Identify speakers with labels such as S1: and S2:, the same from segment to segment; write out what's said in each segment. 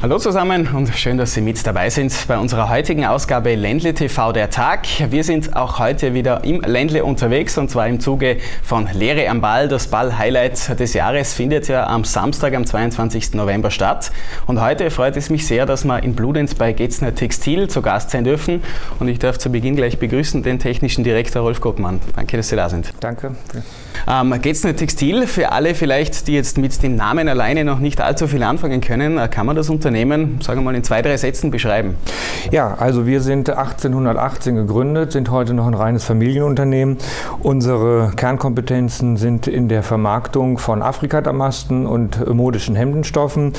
S1: Hallo zusammen und schön, dass Sie mit dabei sind bei unserer heutigen Ausgabe Ländle TV der Tag. Wir sind auch heute wieder im Ländle unterwegs und zwar im Zuge von Lehre am Ball. Das Ball-Highlight des Jahres findet ja am Samstag, am 22. November statt. Und heute freut es mich sehr, dass wir in Bludenz bei Getzner Textil zu Gast sein dürfen. Und ich darf zu Beginn gleich begrüßen den technischen Direktor Rolf Gottmann. Danke, dass Sie da sind.
S2: Danke.
S1: Ähm, Getzner Textil, für alle vielleicht, die jetzt mit dem Namen alleine noch nicht allzu viel anfangen können, kann man das Unternehmen, sagen wir mal, in zwei, drei Sätzen beschreiben?
S2: Ja, also wir sind 1818 gegründet, sind heute noch ein reines Familienunternehmen. Unsere Kernkompetenzen sind in der Vermarktung von Afrikadamasten und modischen Hemdenstoffen.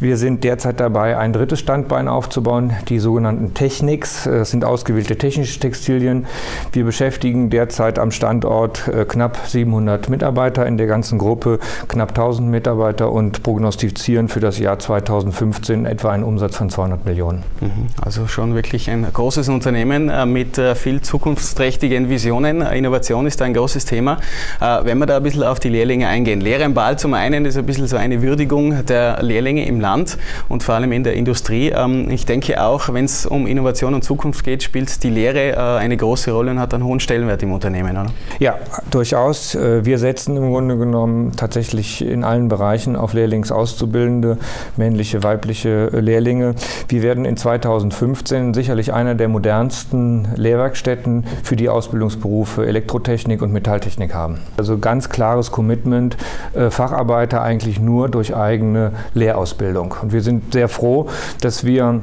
S2: Wir sind derzeit dabei, ein drittes Standbein aufzubauen, die sogenannten Technics. Das sind ausgewählte technische Textilien. Wir beschäftigen derzeit am Standort äh, knapp 700 Mitarbeiter in der ganzen Gruppe, knapp 1000 Mitarbeiter und prognostizieren für das Jahr 2015 etwa einen Umsatz von 200 Millionen.
S1: Mhm. Also schon wirklich ein großes Unternehmen äh, mit äh, viel zukunftsträchtigen Visionen. Innovation ist ein großes Thema. Äh, wenn wir da ein bisschen auf die Lehrlinge eingehen. Lehre im Ball zum einen ist ein bisschen so eine Würdigung der Lehrlinge im Land und vor allem in der Industrie. Ähm, ich denke auch, wenn es um Innovation und Zukunft geht, spielt die Lehre eine große Rolle und hat einen hohen Stellenwert im Unternehmen, oder?
S2: Ja, durchaus. Wir setzen im Grunde genommen tatsächlich in allen Bereichen auf Lehrlingsauszubildende, männliche, weibliche Lehrlinge. Wir werden in 2015 sicherlich einer der modernsten Lehrwerkstätten für die Ausbildungsberufe Elektrotechnik und Metalltechnik haben. Also ganz klares Commitment, äh, Facharbeiter eigentlich nur durch eigene Lehrausbildung. Und wir sind sehr froh, dass wir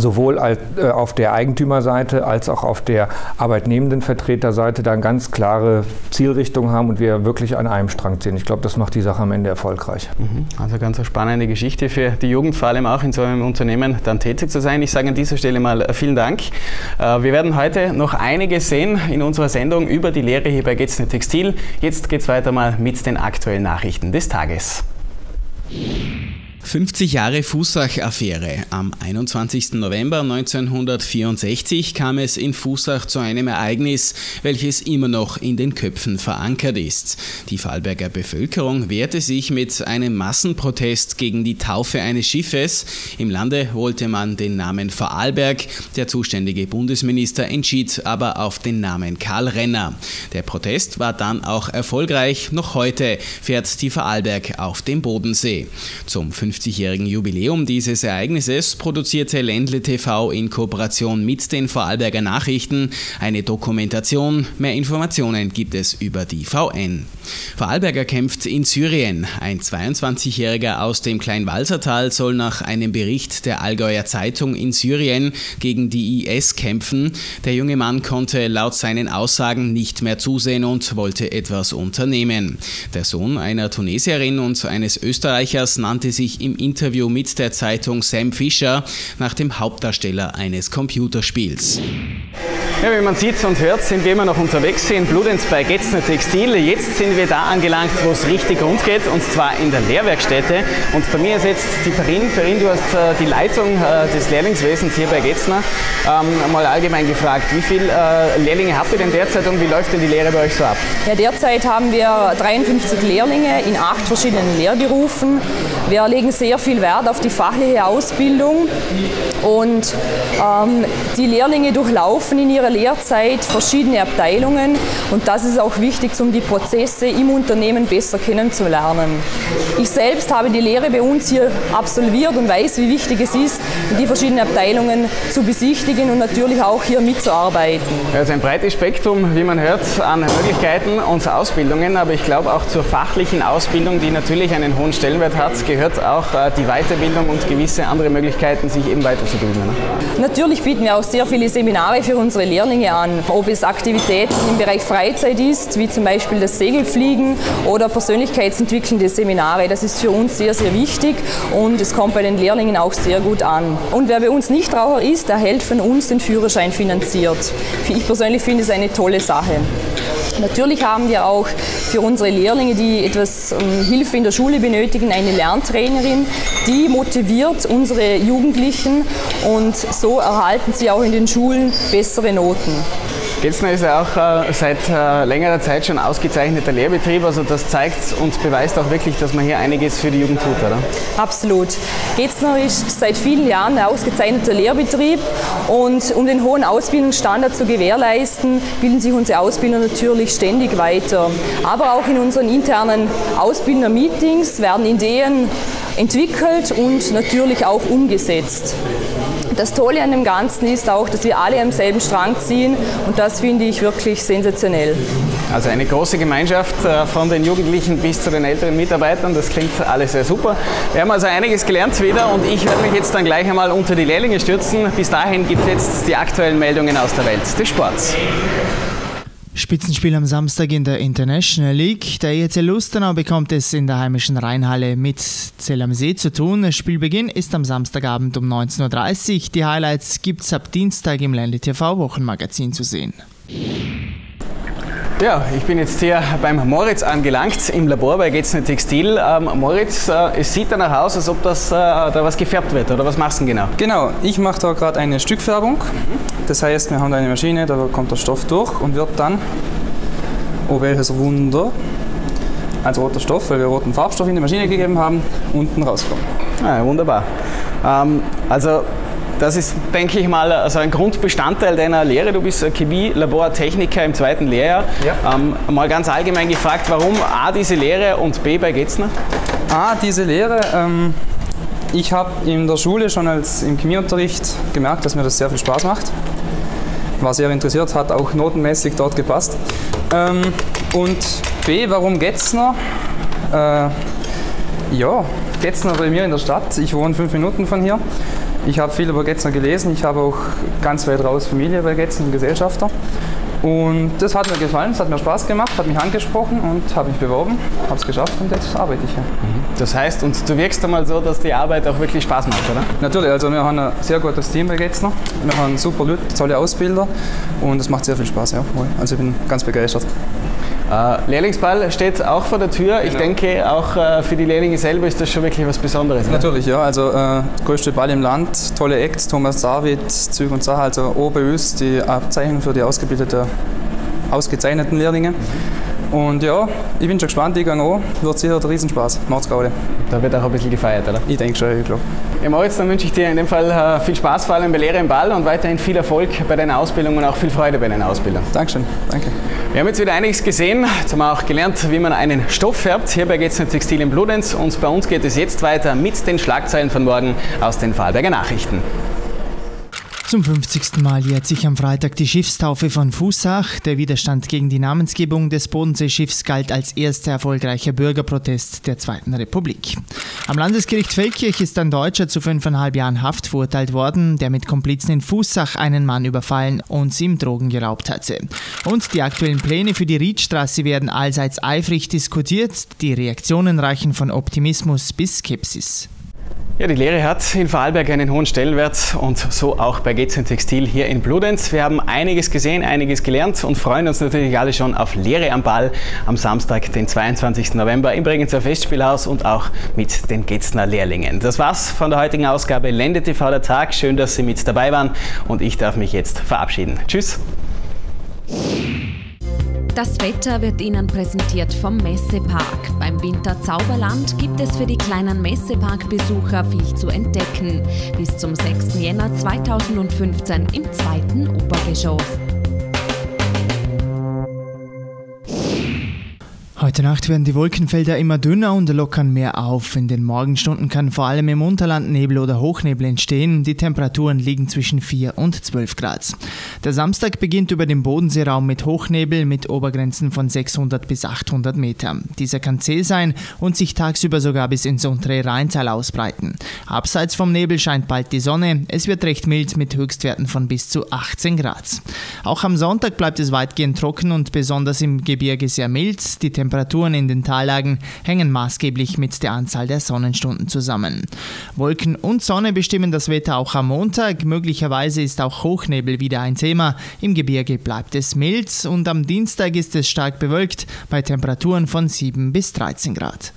S2: sowohl äh, auf der Eigentümerseite als auch auf der arbeitnehmenden Vertreterseite da eine ganz klare Zielrichtung haben und wir wirklich an einem Strang ziehen. Ich glaube, das macht die Sache am Ende erfolgreich.
S1: Mhm. Also ganz eine spannende Geschichte für die Jugend, vor allem auch in so einem Unternehmen dann tätig zu sein. Ich sage an dieser Stelle mal äh, vielen Dank. Äh, wir werden heute noch einiges sehen in unserer Sendung über die Lehre hier bei Getzner Textil. Jetzt geht es weiter mal mit den aktuellen Nachrichten des Tages. 50 Jahre Fußach-Affäre. Am 21. November 1964 kam es in Fußach zu einem Ereignis, welches immer noch in den Köpfen verankert ist. Die Vorarlberger Bevölkerung wehrte sich mit einem Massenprotest gegen die Taufe eines Schiffes. Im Lande wollte man den Namen Vorarlberg. Der zuständige Bundesminister entschied aber auf den Namen Karl Renner. Der Protest war dann auch erfolgreich. Noch heute fährt die Vorarlberg auf dem Bodensee. Zum 50-jährigen Jubiläum dieses Ereignisses produzierte Ländle TV in Kooperation mit den Vorarlberger Nachrichten eine Dokumentation. Mehr Informationen gibt es über die VN. Vorarlberger kämpft in Syrien. Ein 22-Jähriger aus dem Kleinwalsertal soll nach einem Bericht der Allgäuer Zeitung in Syrien gegen die IS kämpfen. Der junge Mann konnte laut seinen Aussagen nicht mehr zusehen und wollte etwas unternehmen. Der Sohn einer Tunesierin und eines Österreichers nannte sich im Interview mit der Zeitung Sam Fischer nach dem Hauptdarsteller eines Computerspiels. Ja, wie man sieht und hört, sind wir immer noch unterwegs hier in Bludenz bei Getzner Textil. Jetzt sind wir da angelangt, wo es richtig rund geht, und zwar in der Lehrwerkstätte. Und bei mir ist jetzt die Perin. Perin, du hast äh, die Leitung äh, des Lehrlingswesens hier bei Getzner. Ähm, mal allgemein gefragt, wie viele äh, Lehrlinge habt ihr denn derzeit und wie läuft denn die Lehre bei euch so ab?
S3: Ja, derzeit haben wir 53 Lehrlinge in acht verschiedenen Lehrberufen. Wir legen sehr viel Wert auf die fachliche Ausbildung und ähm, die Lehrlinge durchlaufen in ihrer Lehrzeit verschiedene Abteilungen und das ist auch wichtig, um die Prozesse im Unternehmen besser kennenzulernen. Ich selbst habe die Lehre bei uns hier absolviert und weiß, wie wichtig es ist, die verschiedenen Abteilungen zu besichtigen und natürlich auch hier mitzuarbeiten.
S1: Also ein breites Spektrum, wie man hört, an Möglichkeiten und Ausbildungen, aber ich glaube auch zur fachlichen Ausbildung, die natürlich einen hohen Stellenwert hat, gehört auch äh, die Weiterbildung und gewisse andere Möglichkeiten, sich eben weiterzubilden.
S3: Natürlich bieten wir auch sehr viele Seminare für unsere Lehrlinge an. Ob es Aktivitäten im Bereich Freizeit ist, wie zum Beispiel das Segelfliegen oder persönlichkeitsentwickelnde Seminare. Das ist für uns sehr, sehr wichtig und es kommt bei den Lehrlingen auch sehr gut an. Und wer bei uns Nichtraucher ist, erhält von uns den Führerschein finanziert. Ich persönlich finde es eine tolle Sache. Natürlich haben wir auch für unsere Lehrlinge, die etwas ähm, Hilfe in der Schule benötigen, eine Lerntrainerin, die motiviert unsere Jugendlichen und so erhalten sie auch in den Schulen bessere Noten.
S1: Getzner ist ja auch äh, seit äh, längerer Zeit schon ausgezeichneter Lehrbetrieb. Also das zeigt und beweist auch wirklich, dass man hier einiges für die Jugend tut, oder?
S3: Absolut. Getzner ist seit vielen Jahren ein ausgezeichneter Lehrbetrieb und um den hohen Ausbildungsstandard zu gewährleisten, bilden sich unsere Ausbilder natürlich ständig weiter. Aber auch in unseren internen Ausbilder-Meetings werden Ideen entwickelt und natürlich auch umgesetzt. Das Tolle an dem Ganzen ist auch, dass wir alle am selben Strang ziehen und das finde ich wirklich sensationell.
S1: Also eine große Gemeinschaft äh, von den Jugendlichen bis zu den älteren Mitarbeitern, das klingt alles sehr super. Wir haben also einiges gelernt wieder und ich werde mich jetzt dann gleich einmal unter die Lehrlinge stürzen. Bis dahin gibt es jetzt die aktuellen Meldungen aus der Welt des Sports.
S4: Spitzenspiel am Samstag in der International League. Der EHC Lustenau bekommt es in der heimischen Rheinhalle mit Zell am See zu tun. Spielbeginn ist am Samstagabend um 19.30 Uhr. Die Highlights gibt es ab Dienstag im Ländle TV Wochenmagazin zu sehen.
S1: Ja, ich bin jetzt hier beim Moritz angelangt, im Labor bei Getzner Textil. Ähm, Moritz, äh, es sieht danach aus, als ob das, äh, da was gefärbt wird, oder was machst du genau?
S5: Genau, ich mache da gerade eine Stückfärbung. Das heißt, wir haben da eine Maschine, da kommt der Stoff durch und wird dann, oh welches Wunder, als roter Stoff, weil wir roten Farbstoff in die Maschine gegeben haben, unten rauskommen.
S1: Ah, wunderbar. Ähm, also das ist, denke ich mal, also ein Grundbestandteil deiner Lehre. Du bist Chemie-Labortechniker im zweiten Lehrjahr. Ja. Ähm, mal ganz allgemein gefragt, warum A, diese Lehre und B, bei Getzner?
S5: A, diese Lehre. Ähm, ich habe in der Schule schon als im Chemieunterricht gemerkt, dass mir das sehr viel Spaß macht. War sehr interessiert, hat auch notenmäßig dort gepasst. Ähm, und B, warum Getzner? Äh, ja, Getzner bei mir in der Stadt. Ich wohne fünf Minuten von hier. Ich habe viel über Getzner gelesen. Ich habe auch ganz weit raus Familie bei Getzner, Gesellschafter. Und das hat mir gefallen, es hat mir Spaß gemacht, hat mich angesprochen und habe mich beworben, habe es geschafft und jetzt arbeite ich hier. Mhm.
S1: Das heißt, und du wirkst einmal so, dass die Arbeit auch wirklich Spaß macht, oder?
S5: Natürlich, also wir haben ein sehr gutes Team bei Getzner. Wir haben super Leute, tolle Ausbilder und es macht sehr viel Spaß, ja. Also ich bin ganz begeistert.
S1: Äh, Lehrlingsball steht auch vor der Tür. Genau. Ich denke, auch äh, für die Lehrlinge selber ist das schon wirklich was Besonderes.
S5: Natürlich, ja. Also äh, größte Ball im Land, tolle Acts, Thomas David, Züg und Sache, also OBÖs, die Abzeichnung für die ausgebildete, ausgezeichneten Lehrlinge. Und ja, ich bin schon gespannt, ich gehe an. Wird sicher ein Riesenspaß. Macht's gerade.
S1: Da wird auch ein bisschen gefeiert, oder?
S5: Ich denke schon, ich glaube.
S1: Ja, Moritz, dann wünsche ich dir in dem Fall äh, viel Spaß, vor allem bei Lehre im Ball und weiterhin viel Erfolg bei deiner Ausbildung und auch viel Freude bei deiner Ausbildung.
S5: Dankeschön, danke.
S1: Wir haben jetzt wieder einiges gesehen. Jetzt haben wir auch gelernt, wie man einen Stoff färbt. Hierbei geht es um Textil in Bludenz und bei uns geht es jetzt weiter mit den Schlagzeilen von morgen aus den Vorarlberger Nachrichten.
S4: Zum 50. Mal jährt sich am Freitag die Schiffstaufe von Fußach. Der Widerstand gegen die Namensgebung des Bodenseeschiffs galt als erster erfolgreicher Bürgerprotest der Zweiten Republik. Am Landesgericht Feldkirch ist ein Deutscher zu fünfeinhalb Jahren Haft verurteilt worden, der mit Komplizen in Fußach einen Mann überfallen und ihm Drogen geraubt hatte. Und die aktuellen Pläne für die Riedstraße werden allseits eifrig diskutiert. Die Reaktionen reichen von Optimismus bis Skepsis.
S1: Ja, die Lehre hat in Vorarlberg einen hohen Stellenwert und so auch bei GZ Textil hier in Bludenz. Wir haben einiges gesehen, einiges gelernt und freuen uns natürlich alle schon auf Lehre am Ball am Samstag, den 22. November im Bregenzer Festspielhaus und auch mit den Getzner Lehrlingen. Das war's von der heutigen Ausgabe Lende TV der Tag. Schön, dass Sie mit dabei waren und ich darf mich jetzt verabschieden. Tschüss.
S6: Das Wetter wird Ihnen präsentiert vom Messepark. Beim Winter Zauberland gibt es für die kleinen Messepark-Besucher viel zu entdecken. Bis zum 6. Jänner 2015 im zweiten Obergeschoss.
S4: Heute Nacht werden die Wolkenfelder immer dünner und lockern mehr auf. In den Morgenstunden kann vor allem im Unterland Nebel oder Hochnebel entstehen. Die Temperaturen liegen zwischen 4 und 12 Grad. Der Samstag beginnt über dem Bodenseeraum mit Hochnebel mit Obergrenzen von 600 bis 800 Meter. Dieser kann zäh sein und sich tagsüber sogar bis ins untere Rheintal ausbreiten. Abseits vom Nebel scheint bald die Sonne. Es wird recht mild mit Höchstwerten von bis zu 18 Grad. Auch am Sonntag bleibt es weitgehend trocken und besonders im Gebirge sehr mild. Die Temperaturen in den Tallagen hängen maßgeblich mit der Anzahl der Sonnenstunden zusammen. Wolken und Sonne bestimmen das Wetter auch am Montag. Möglicherweise ist auch Hochnebel wieder ein Thema. Im Gebirge bleibt es mild und am Dienstag ist es stark bewölkt bei Temperaturen von 7 bis 13 Grad.